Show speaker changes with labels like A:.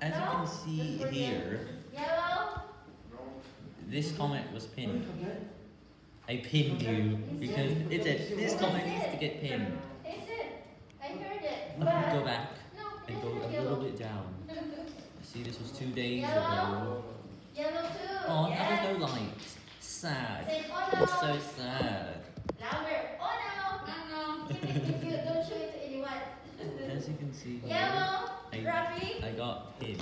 A: as you can see here,
B: Yellow.
A: this comment was pinned. I pinned you because it's it this comment needs to get pinned.
B: Is it? I heard it.
A: Let me go back
B: No,
A: and
B: this
A: go
B: is
A: a little
B: yellow.
A: bit down. See, this was two days
B: Yellow.
A: ago.
B: Yellow too.
A: Oh,
B: yes.
A: that was no likes. Sad.
B: Say oh
A: It's
B: no.
A: so sad.
B: Louder. Oh no. No, no. Keep it, keep it. Don't show it to anyone.
A: As you can see here,
B: Yellow.
A: I, I got him.